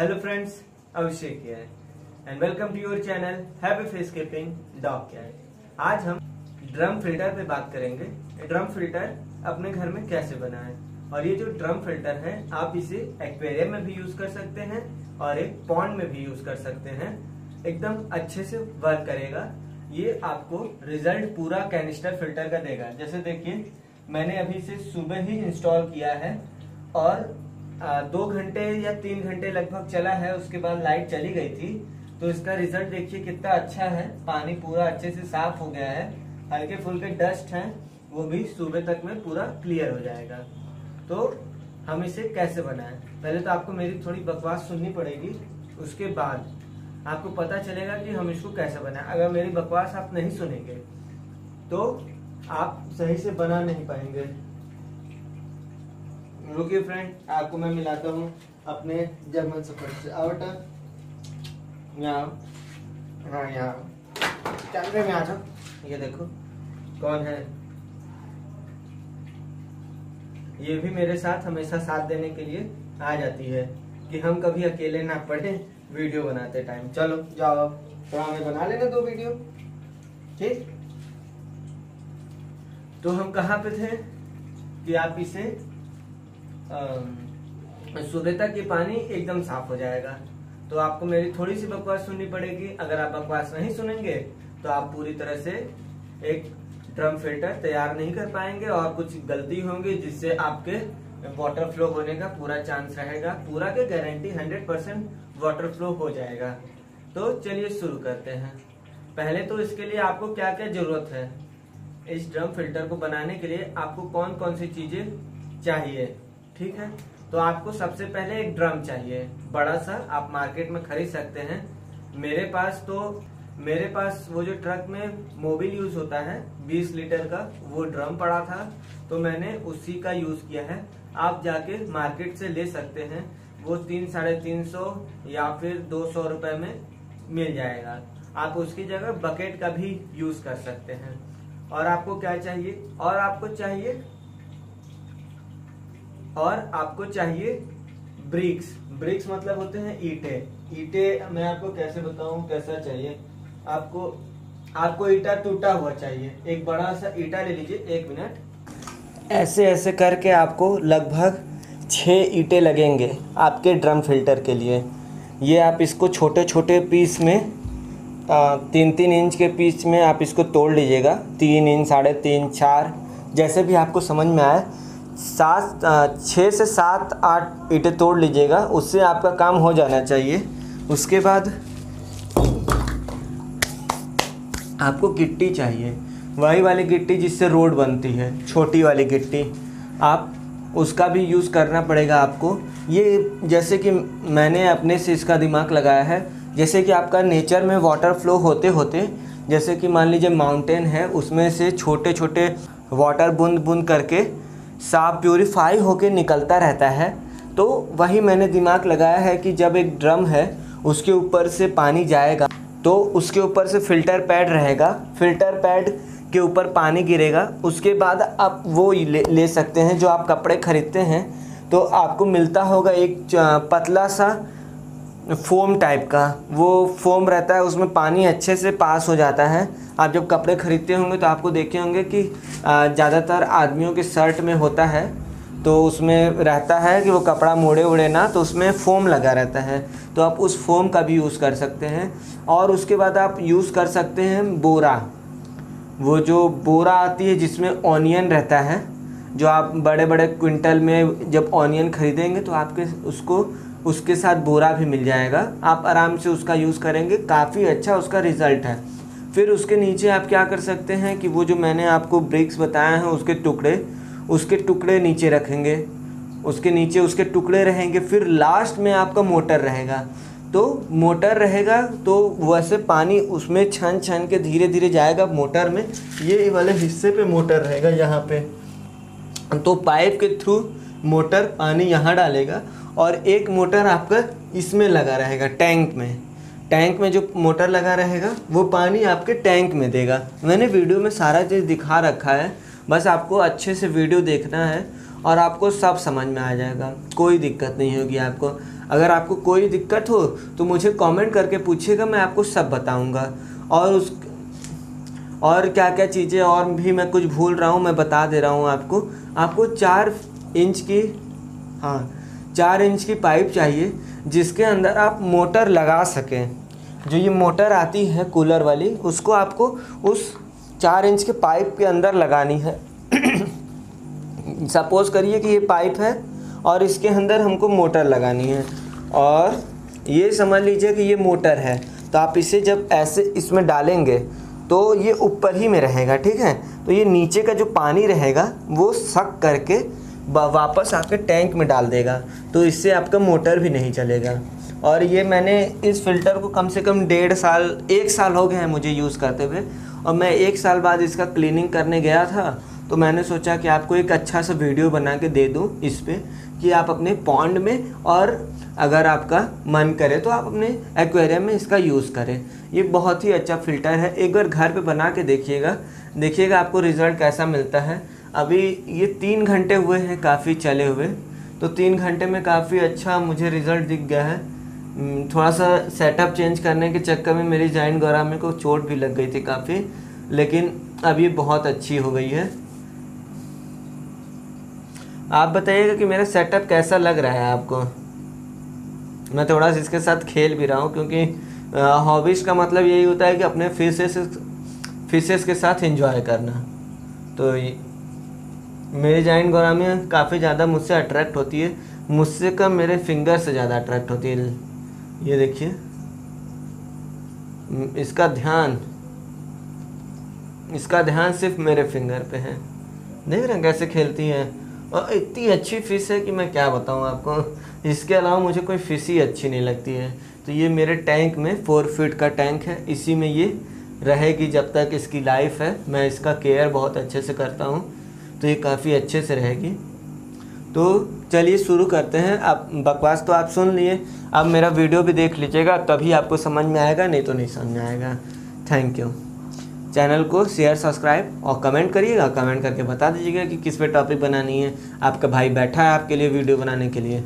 Hello friends Abhishek है and welcome to your channel happy face keeping dog care आज हम drum filter पे बात करेंगे ड्रम फ़िल्टर अपने घर में कैसे बनाएँ और ये जो ड्रम फ़िल्टर है, आप इसे एक्वेरियम में भी यूज़ कर सकते हैं और एक पॉन्ड में भी यूज़ कर सकते हैं। एकदम अच्छे से वर्क करेगा। ये आपको रिज़ल्ट पूरा कैनिस्टर फ़िल्टर का देगा। जैसे देखिए, मैंने अभी इसे सुबह ही इंस्टॉल किया है और दो घंटे या तीन घंटे लगभग चला है, उसके बाद लाइट चली गई थी। तो इसका रिज़ल्ट देखिए कितना अच्छा है। पानी पूरा अच्छे से साफ़ हो गया है। हल्के फुल्के डस्ट हैं, वो भी सुबह तक में पूरा क्लियर हो जाएगा। तो हम इसे कैसे बनाएँ? पहले तो आपको मेरी थोड़ी बकवास सुननी पड़ेगी, उसके बाद आपको पता चलेगा कि हम इसको कैसे बनाएँ। अगर मेरी बकवास आप नहीं सुनेंगे तो आप सही से बना नहीं पाएँगे। रुकिए फ्रेंड आपको मैं मिलाता हूँ अपने जर्मन सफ़र से। आवटा यहाँ। हाँ यहाँ। कैमरे में आ जाओ। ये देखो, कौन है? ये भी मेरे साथ हमेशा साथ देने के लिए आ जाती है कि हम कभी अकेले ना पड़े वीडियो बनाते टाइम चलो, जाओ। तो हमें बना लेना दो वीडियो। ठीक? तो हम कहाँ पे थे कि आप इसे सुबह तक ये पानी एकदम साफ़ हो जाएगा। तो आपको मेरी थोड़ी सी बकवास सुननी पड़ेगी। अगर आप बकवास नहीं सुनेंगे तो आप पूरी तरह से एक ड्रम फ़िल्टर तैयार नहीं कर पाएँगे और कुछ गलती होंगी जिससे आपके वाटर फ्लो होने का पूरा चांस रहेगा। पूरा के गारंटी 100 परसेंट वाटर फ्लो हो जाएगा। तो चलिए शुरू करते हैं। पहले तो इसके लिए आपको क्या क्या ज़रूरत है? इस ड्रम फ़िल्टर को बनाने के लिए आपको कौन कौन सी चीज़ें चाहिए? ठीक है? तो आपको सबसे पहले एक ड्रम चाहिए। बड़ा सा, आप मार्केट में खरीद सकते हैं। मेरे पास तो मेरे पास वो जो ट्रक में मोबिल यूज़ होता है 20 लीटर का, वो ड्रम पड़ा था। तो मैंने उसी का यूज़ किया है। आप जाके मार्केट से ले सकते हैं। वो तीन, साढ़े तीन सौ या फिर दो सौ रुपए में मिल जाएगा। आप उसकी जगह बकेट का भी यूज़ कर सकते हैं। और आपको क्या चाहिए? और आपको चाहिए और आपको चाहिए ब्रिक्स। ब्रिक्स मतलब होते हैं ईटे। ईटे मैं आपको कैसे बताऊँ, कैसा चाहिए? आपको आपको ईटा टूटा हुआ चाहिए। एक बड़ा सा ईटा ले लीजिए, एक मिनट। ऐसे ऐसे करके आपको लगभग छः ईटे लगेंगे आपके ड्रम फ़िल्टर के लिए। ये आप इसको छोटे छोटे पीस में तीन तीन इंच के पीस में आप इसको तोड़ लीजिएगा। तीन इंच, साढ़े तीन, चार, जैसे भी आपको समझ में आए। सात छः से सात, आठ ईंटें तोड़ लीजिएगा, उससे आपका काम हो जाना चाहिए। उसके बाद आपको गिट्टी चाहिए। वही वाली गिट्टी जिससे रोड बनती है, छोटी वाली गिट्टी। आप उसका भी यूज़ करना पड़ेगा आपको। ये जैसे कि मैंने अपने से इसका दिमाग लगाया है, जैसे कि आपका नेचर में वाटर फ्लो होते होते, जैसे कि मान लीजिए माउंटेन है, उसमें से छोटे छोटे वाटर बूंद बूंद करके साफ़ प्योरीफाई होकर निकलता रहता है। तो वही मैंने दिमाग लगाया है कि जब एक ड्रम है उसके ऊपर से पानी जाएगा तो उसके ऊपर से फ़िल्टर पैड रहेगा। फ़िल्टर पैड के ऊपर पानी गिरेगा। उसके बाद आप वो ले, ले सकते हैं जो आप कपड़े ख़रीदते हैं। तो आपको मिलता होगा एक पतला सा फोम टाइप का, वो फोम रहता है, उसमें पानी अच्छे से पास हो जाता है। आप जब कपड़े ख़रीदते होंगे तो आपको देखे होंगे कि ज़्यादातर आदमियों के शर्ट में होता है तो उसमें रहता है कि वो कपड़ा मोड़े उड़े ना तो उसमें फ़ोम लगा रहता है। तो आप उस फोम का भी यूज़ कर सकते हैं। और उसके बाद आप यूज़ कर सकते हैं बोरा। वो जो बोरा आती है, जिसमें ऑनियन रहता है, जो आप बड़े बड़े क्विंटल में जब ऑनियन ख़रीदेंगे तो आपके उसको उसके साथ बोरा भी मिल जाएगा। आप आराम से उसका यूज़ करेंगे। काफ़ी अच्छा उसका रिज़ल्ट है। फिर उसके नीचे आप क्या कर सकते हैं कि वो जो मैंने आपको ब्रिक्स बताए हैं, उसके टुकड़े उसके टुकड़े नीचे रखेंगे। उसके नीचे उसके टुकड़े रहेंगे। फिर लास्ट में आपका मोटर रहेगा। तो मोटर रहेगा तो वैसे पानी उसमें छन छन के धीरे धीरे जाएगा मोटर में। ये वाले हिस्से पे मोटर रहेगा यहाँ पे। तो पाइप के थ्रू मोटर पानी यहाँ डालेगा और एक मोटर आपका इसमें लगा रहेगा, टैंक में। टैंक में जो मोटर लगा रहेगा, वो पानी आपके टैंक में देगा। मैंने वीडियो में सारा चीज़ दिखा रखा है, बस आपको अच्छे से वीडियो देखना है और आपको सब समझ में आ जाएगा। कोई दिक्कत नहीं होगी आपको। अगर आपको कोई दिक्कत हो तो मुझे कमेंट करके पूछिएगा, मैं आपको सब बताऊँगा। और उस, और क्या क्या चीज़ें और भी मैं कुछ भूल रहा हूँ, मैं बता दे रहा हूँ आपको। आपको चार इंच की हाँ चार इंच की पाइप चाहिए, जिसके अंदर आप मोटर लगा सकें। जो ये मोटर आती है कूलर वाली, उसको आपको उस चार इंच के पाइप के अंदर लगानी है। सपोज़ करिए कि ये पाइप है, और इसके अंदर हमको मोटर लगानी है। और ये समझ लीजिए कि ये मोटर है तो आप इसे जब ऐसे इसमें डालेंगे तो ये ऊपर ही में रहेगा, ठीक है? तो ये नीचे का जो पानी रहेगा, वो सक करके वापस आपके टैंक में डाल देगा तो इससे आपका मोटर भी नहीं चलेगा। और ये मैंने इस फ़िल्टर को कम से कम डेढ़ साल, एक साल हो गए हैं मुझे यूज़ करते हुए, और मैं एक साल बाद इसका क्लीनिंग करने गया था तो मैंने सोचा कि आपको एक अच्छा सा वीडियो बना के दे दूँ इस पर कि आप अपने पॉन्ड में, और अगर आपका मन करे तो आप अपने एक्वेरियम में इसका यूज़ करें। ये बहुत ही अच्छा फ़िल्टर है, एक बार घर पे बना के देखिएगा देखिएगा आपको रिज़ल्ट कैसा मिलता है। अभी ये तीन घंटे हुए हैं काफ़ी चले हुए। तो तीन घंटे में काफ़ी अच्छा मुझे रिज़ल्ट दिख गया है। थोड़ा सा सेटअप चेंज करने के चक्कर में मेरी जॉइन गौरा में को चोट भी लग गई थी काफ़ी, लेकिन अब ये बहुत अच्छी हो गई है। आप बताइएगा कि मेरा सेटअप कैसा लग रहा है आपको? मैं थोड़ा सा इसके साथ खेल भी रहा हूँ, क्योंकि हॉबीज़ का मतलब यही होता है कि अपने फिशेस फिशेस के साथ इंजॉय करना। तो मेरी जॉइंट गौरा में काफ़ी ज़्यादा मुझसे अट्रैक्ट होती है। मुझसे कम मेरे फिंगर से ज़्यादा अट्रैक्ट होती है। ये देखिए। इसका ध्यान इसका ध्यान सिर्फ़ मेरे फिंगर पे है। देख रहे हैं कैसे खेलती है। और इतनी अच्छी फ़िश है कि मैं क्या बताऊँ आपको। इसके अलावा मुझे कोई फ़िश ही अच्छी नहीं लगती है। तो ये मेरे टैंक में फोर फीट का टैंक है। इसी में ये रहेगी जब तक इसकी लाइफ है। मैं इसका केयर बहुत अच्छे से करता हूँ। तो ये काफ़ी अच्छे से रहेगी। तो चलिए शुरू करते हैं। आप बकवास तो आप सुन लिए। अब मेरा वीडियो भी देख लीजिएगा, तभी आपको समझ में आएगा, नहीं तो नहीं समझ में आएगा। थैंक यू चैनल को शेयर सब्सक्राइब और कमेंट करिएगा। कमेंट करके बता दीजिएगा कि किस पे टॉपिक बनानी है, आपका भाई बैठा है आपके लिए वीडियो बनाने के लिए।